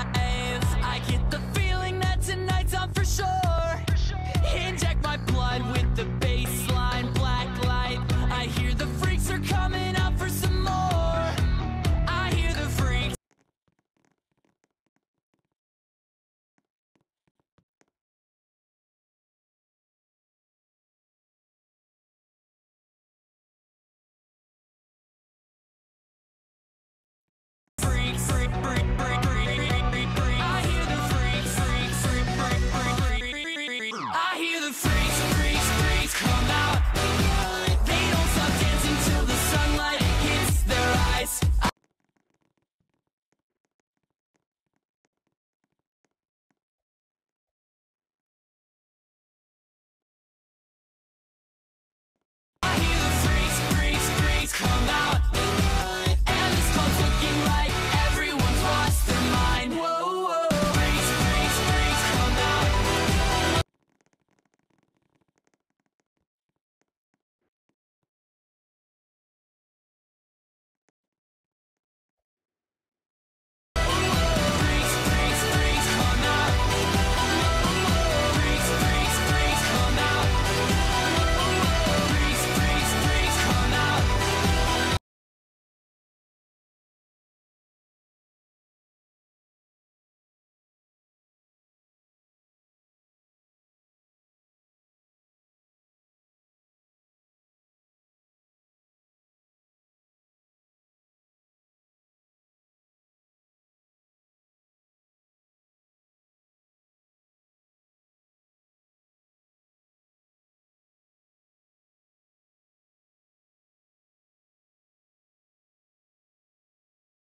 I get the